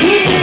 Yeah!